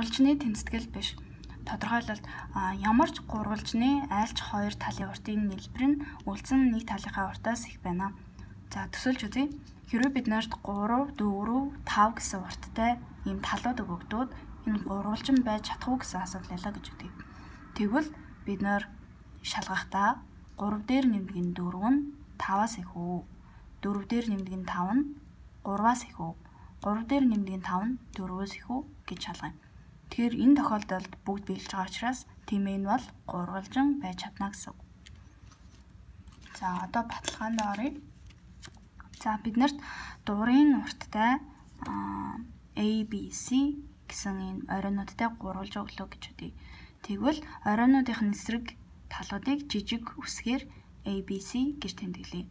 гурвалжны тэмцэтгэл биш. Тодорхойлолт ямар ч гурвалжны айлч хоёр талын уртын нийлбэр нь үлдсэн нэг талынхаа уртаас их байна. За төсөөлж үзье. Хэрвээ бид нарт 3, 4, 5 гэсэн урттай ийм талууд өгөгдөөд энэ гурвалжин байж чадах уу гэсэн асуулт ялла гэж үтээ. Тэгвэл бид нар шалгахдаа 3 дээр нэмдэг нь 4 нь 5-аас их үү? 4 дээр нэмдэг нь 5 нь 3-аас их үү? 3 дээр нэмдэг нь 5 нь 4-өөс их үү гэж шалгана. Тэгэхээр энэ тохиолдолд бүгд биелж байгаа учраас тийм ээ нь бол гурвалжин байж чадна гэсэн. За одоо баталгаанд оръё. За биднэрт дуурын урттай A B C гэсэн энэ оройнуудтай гурвалж өглөө гэж үтээ. Тэгвэл оройнуудын эсрэг талуудыг жижиг үсгээр ABC гэж тэмдэглэе.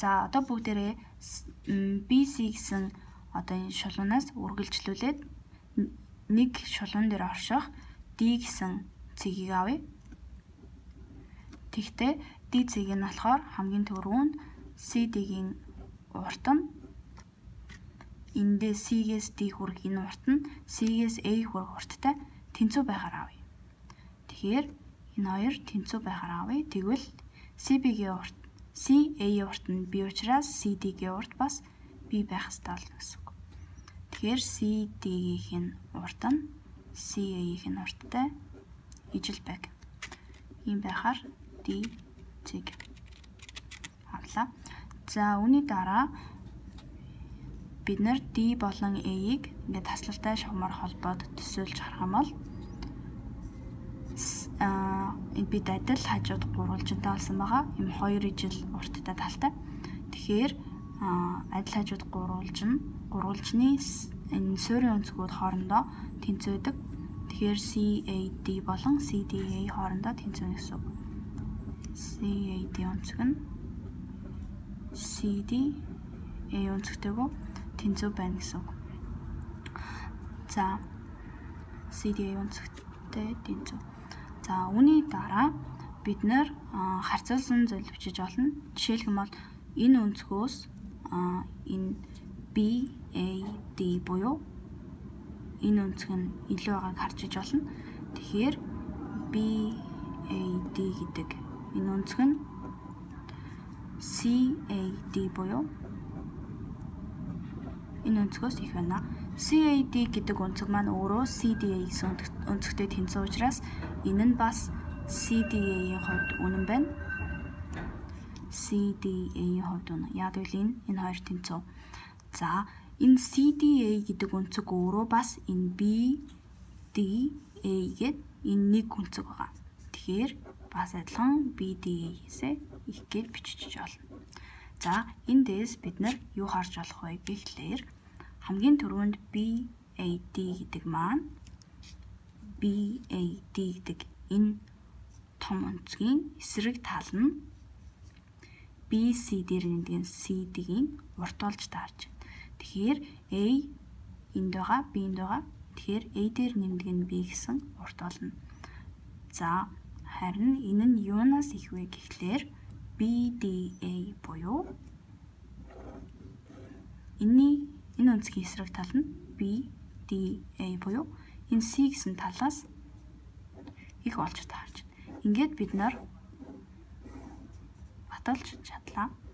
За одоо бүгдээрээ BC гэсэн одоо энэ шулуунаас үргэлжлүүлээд нэг шулуун дээр орших D гэсэн цэгийг авъя. Тэгтээ D цэг нь болохоор хамгийн түрүүнд CD-гийн урт нь эндээ C-гээс D хүрэх энэ урт нь C-гээс A хүрэх урттай тэнцүү байхаар авъя. Тэгэхээр Энэ хоёр тэнцүү байхаар авъя. Тэгвэл CB-гийн урт CA-ийн урт нь B учраас CD-гийн урт бас B байх ёстой болно гэсэн Тэгэхээр CD-ийн урт нь CA-ийн урттай ижил байг. Ийм байхаар D цэг авлаа. За үүний дараа бид нар D болон A-ийг ингээд таслалтай шугамар холбоод төсөөлж харах юм бол аа бид адил хажууд гурвалжинтай болсон байгаа. Им хоёр ижил урттай талтай. Тэгэхээр адил хажууд гурвалжин гурвалжны энэ суурийн өнцгүүд хоорондоо тэнцвэдэг. Тэгэхээр CAD болон CDA хоорондоо тэнцвэнэ гэсэн үг. CAD өнцөг нь CDA өнцөгтэйгөө тэнцүү байна гэсэн үг. За CDA өнцөгтэй тэнцүү. За үүний дараа бид нэр харьцуулсан бичиж олно. Жишээлх юм бол энэ өнцгөөс энэ BAD буюу энэ өнцөг нь илүү байгааг харж иж болно. Тэгэхээр BAD гэдэг энэ өнцөг нь CAD буюу энэ өнцгөөс их байна. CAD гэдэг өнцөг маань өөрөө CDA гэсэн өнцөгтэй тэнцүү учраас Энэ нь бас CDA-ийн хувьд үнэн байна. CDA-ийн хувьд үнэн. Яг л энэ энэ хоёр тэнцүү. За энэ CDA гэдэг үнцэг өөрөө бас энэ BDA гээд энэ нэг үнцэг байгаа. Тэгэхээр бас адилхан BDA-ээсээ их гээд бичиж болно. За энэ дээс бид нар юу харж болох вэ гэхлээр хамгийн түрүүнд BAD гэдэг маань BAD гэдэг энэ том онцгийн эсрэг тал нь BC дээр нэгэн CD-ийн урт болж таарч байна. Тэгэхээр A энд байгаа, B энд байгаа. Тэгэхээр A дээр нэмдэг нь B гэсэн урт болно. За харин энэ нь юунаас их вэ гэхлээр BDA буюу энэний энэ онцгийн эсрэг тал нь BDA буюу энэ C гэсэн талаас их олж таарч байна. Ингээд бид нар баталж чадлаа.